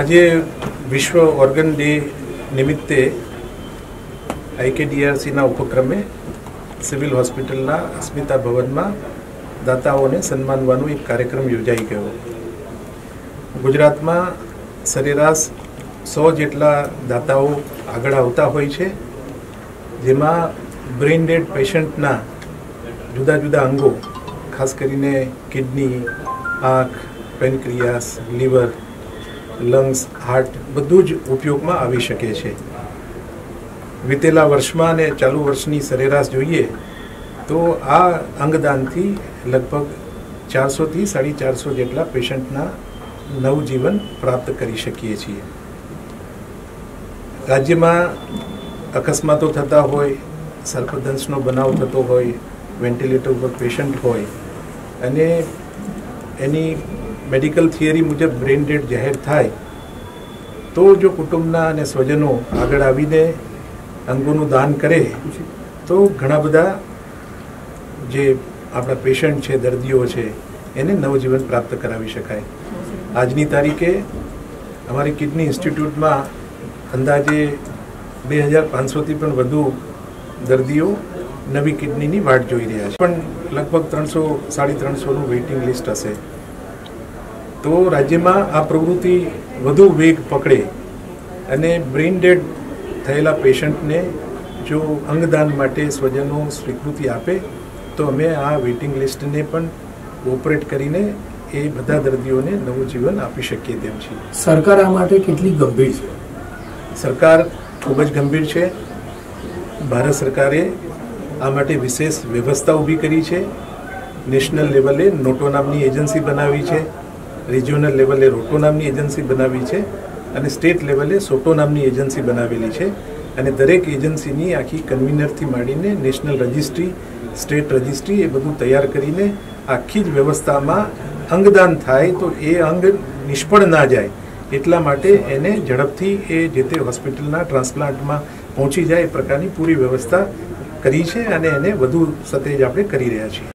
આજે વિશ્વ organ day નિમિત્તે આઈકેડીઆરસીના ઉપક્રમે સિવિલ હોસ્પિટલના અસ્મિતા ભવનમાં દાતાઓને સન્માનવાનો એક કાર્યક્રમ યોજાઈ ગયો. ગુજરાતમાં સરેરાશ સો જેટલા દાતાઓ આગળ આવતા હોય છે, જેમાં બ્રેઇન ડેડ પેશન્ટના જુદા જુદા અંગો, ખાસ કરીને કિડની, આંખ, પેનક્રિયાસ, લીવર લંગ્સ હાર્ટ બધું જ ઉપયોગમાં આવી શકે છે. વીતેલા વર્ષમાં અને ચાલુ વર્ષની સરેરાશ જોઈએ તો આ અંગદાનથી લગભગ ચારસોથી સાડી ચારસો જેટલા પેશન્ટના નવજીવન પ્રાપ્ત કરી શકીએ છીએ. રાજ્યમાં અકસ્માતો થતા હોય, સર્પદંશનો બનાવ થતો હોય, વેન્ટિલેટર ઉપર પેશન્ટ હોય અને એની મેડિકલ થિયરી મુજબ બ્રેઇન ડેડ જાહેર થાય, તો જો કુટુંબના અને સ્વજનો આગળ આવીને અંગોનું દાન કરે, તો ઘણા બધા જે આપણા પેશન્ટ છે, દર્દીઓ છે, એને નવજીવન પ્રાપ્ત કરાવી શકાય. આજની તારીખે અમારી કિડની ઇન્સ્ટિટ્યૂટમાં અંદાજે બે હજાર પાંચસોથી પણ વધુ દર્દીઓ નવી કિડનીની વાટ જોઈ રહ્યા છે. પણ લગભગ ત્રણસો, સાડી ત્રણસોનું વેઇટિંગ લિસ્ટ હશે. તો રાજ્યમાં આ પ્રવૃત્તિ વધુ વેગ પકડે અને બ્રેઇન ડેડ થયેલા પેશન્ટને જો અંગદાન માટે સ્વજનો સ્વીકૃતિ આપે તો અમે આ વેઇટિંગ લિસ્ટને પણ ઓપરેટ કરીને એ બધા દર્દીઓને નવું જીવન આપી શકીએ તેમ છીએ. સરકાર આ માટે કેટલી ગંભીર છે? સરકાર ખૂબ જ ગંભીર છે. ભારત સરકારે આ માટે વિશેષ વ્યવસ્થા ઊભી કરી છે. નેશનલ લેવલે નોટો નામની એજન્સી બનાવી છે. રિજિયોનલ લેવલે રોટો નામની એજન્સી બનાવી છે અને સ્ટેટ લેવલે સોટો નામની એજન્સી બનાવેલી છે. અને દરેક એજન્સીની આખી કન્વીનરથી માંડીને નેશનલ રજિસ્ટ્રી સ્ટેટ રજિસ્ટ્રી એ બધું તૈયાર કરીને આખી જ વ્યવસ્થામાં અંગદાન થાય તો એ અંગ નિષ્ફળ ના જાય. એટલા માટે એને ઝડપથી એ જે તે હોસ્પિટલના ટ્રાન્સપ્લાન્ટમાં પહોંચી જાય એ પ્રકારની પૂરી વ્યવસ્થા કરી છે અને એને વધુ સતેજ આપણે કરી રહ્યા છીએ.